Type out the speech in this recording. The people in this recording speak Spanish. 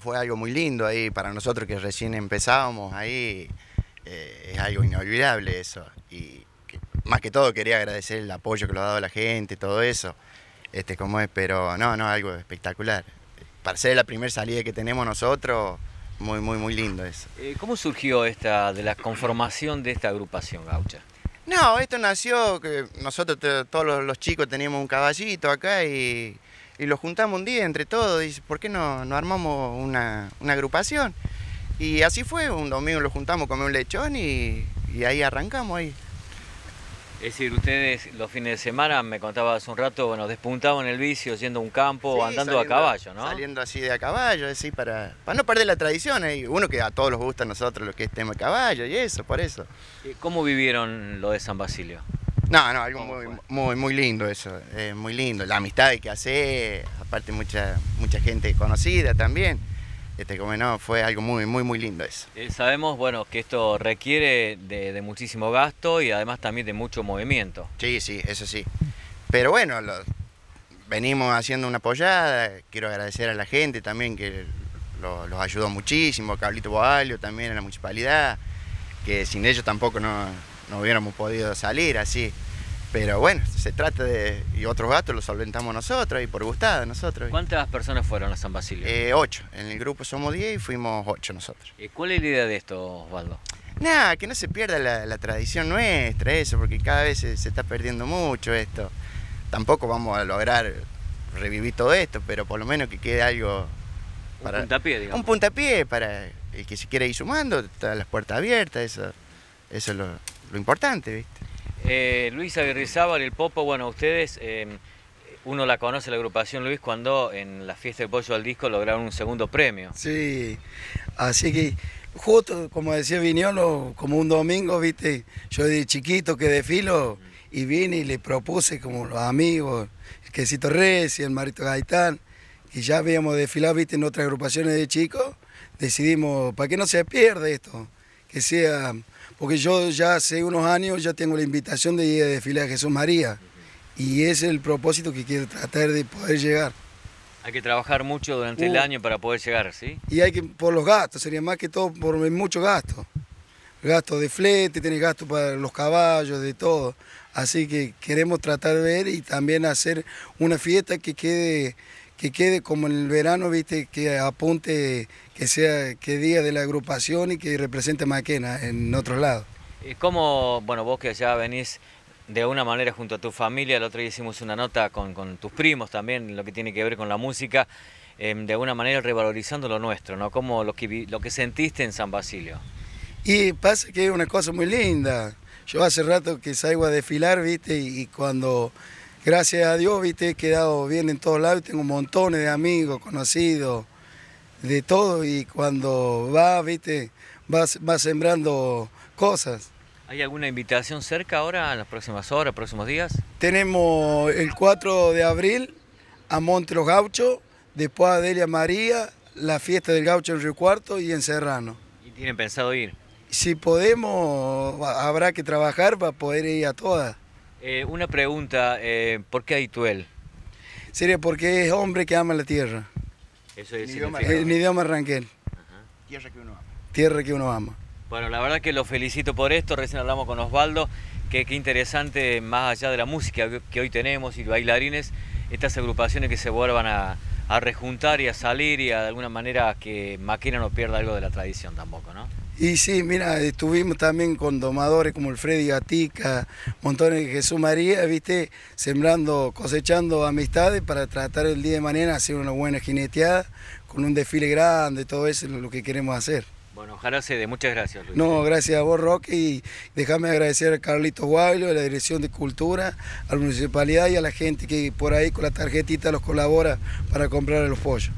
Fue algo muy lindo ahí para nosotros que recién empezábamos ahí, eh, es algo inolvidable eso. Y más que todo quería agradecer el apoyo que lo ha dado la gente, todo eso, este, como es, pero no, no, algo espectacular. Para ser la primera salida que tenemos nosotros, muy, muy, muy lindo eso. Eh, ¿Cómo surgió esta de la conformación de esta agrupación gaucha? No, esto nació que nosotros todos los, chicos teníamos un caballito acá y, lo juntamos un día entre todos. Y ¿por qué no, no armamos una, agrupación? Y así fue, un domingo lo juntamos, comemos un lechón y, y ahí arrancamos ahí. Es decir, ustedes los fines de semana, me contaba hace un rato, bueno, despuntaban el vicio yendo a un campo, andando a caballo, ¿no? Saliendo así de a caballo, así, para, para no perder la tradición. ¿eh? Uno que a todos los gusta a nosotros lo que es tema de caballo y eso, por eso. ¿Cómo vivieron lo de San Basilio? No, no, algo muy, muy, muy lindo eso, muy lindo. La amistad que hace, aparte mucha, mucha gente conocida también. Este, como no, fue algo muy, muy, muy lindo eso. Eh, sabemos, bueno, que esto requiere de, muchísimo gasto y además también de mucho movimiento. Sí, sí, eso sí. Pero bueno, venimos haciendo una apoyada, quiero agradecer a la gente también que los ayudó muchísimo, a Carlito Boalio también en la municipalidad, que sin ellos tampoco no, no hubiéramos podido salir así. Pero bueno, se trata de. Y otros gastos los solventamos nosotros y por gustada nosotros. ¿Cuántas personas fueron a San Basilio? Eh, ocho. En el grupo somos diez y fuimos ocho nosotros. ¿Y cuál es la idea de esto, Osvaldo? Nada, que no se pierda la, tradición nuestra, eso, porque cada vez se, está perdiendo mucho esto. Tampoco vamos a lograr revivir todo esto, pero por lo menos que quede algo. Para, un puntapié, digamos. Un puntapié para el que se quiera ir sumando, todas las puertas abiertas, eso, eso es lo, lo importante, ¿viste? Eh, Luis Aguirrezábal, el Popo, bueno, ustedes, em, uno la conoce la agrupación Luis cuando en la fiesta de pollo al disco lograron un segundo premio. Sí, así que justo como decía Viñolo, como un domingo, viste, yo de chiquito que desfilo y vine y le propuse como los amigos, el Quesito Reyes y el Marito Gaitán, y ya habíamos desfilado, viste, en otras agrupaciones de chicos, decidimos, para que no se pierda esto, que sea porque yo ya hace unos años ya tengo la invitación de ir a desfilar a Jesús María y ese es el propósito que quiero tratar de poder llegar. Hay que trabajar mucho durante el uh. año para poder llegar, ¿sí? Y hay que, por los gastos, sería más que todo por mucho gasto. Gasto de flete, tiene gasto para los caballos, de todo. Así que queremos tratar de ver y también hacer una fiesta que quede que quede como en el verano, viste, que apunte que sea que día de la agrupación y que represente Maquena en otros lados. ¿Y cómo, bueno, vos que ya venís de una manera junto a tu familia, el otro día hicimos una nota con, tus primos también, lo que tiene que ver con la música, em, de alguna manera revalorizando lo nuestro, ¿no? Como lo que, lo que sentiste en San Basilio. Y pasa que es una cosa muy linda. Yo hace rato que salgo a desfilar, viste, y cuando gracias a Dios, viste, he quedado bien en todos lados, tengo montones de amigos, conocidos, de todo, y cuando va, viste, va, va sembrando cosas. ¿Hay alguna invitación cerca ahora, en las próximas horas, próximos días? Tenemos el 4 de abril a Monte Los Gauchos, después a Delia María, la fiesta del gaucho en Río Cuarto y en Serrano. ¿Y tienen pensado ir? Si podemos, habrá que trabajar para poder ir a todas. Eh, una pregunta, eh, ¿por qué Aituel? Sería porque es hombre que ama la tierra. Eso es el idioma, el idioma ranquel. Tierra que uno ama. Tierra que uno ama. Bueno, la verdad que lo felicito por esto, recién hablamos con Osvaldo, que qué interesante, más allá de la música que hoy tenemos y bailarines, estas agrupaciones que se vuelvan a, a rejuntar y a salir y a, de alguna manera que Maquina no pierda algo de la tradición tampoco, ¿no? Y sí, mira, estuvimos también con domadores como el Freddy Gatica, montones de Jesús María, viste, sembrando, cosechando amistades para tratar el día de mañana hacer una buena jineteada con un desfile grande, todo eso es lo que queremos hacer. Bueno, ojalá se dé. Muchas gracias, Luis. No, gracias a vos, Roque, y déjame agradecer a Carlito Guailo, a la Dirección de Cultura, a la Municipalidad y a la gente que por ahí con la tarjetita los colabora para comprar los pollos.